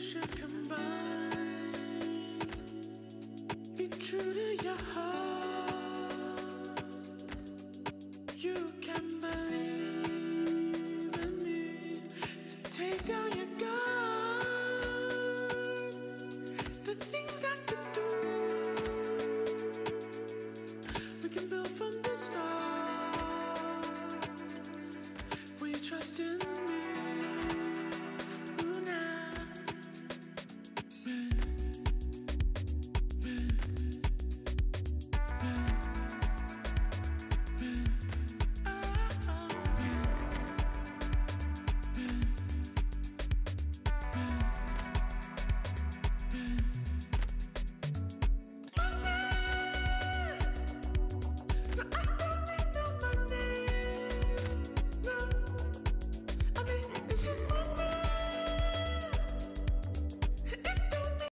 should combine.